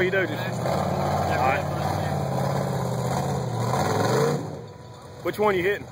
What you do? Just All right. Which one you hitting?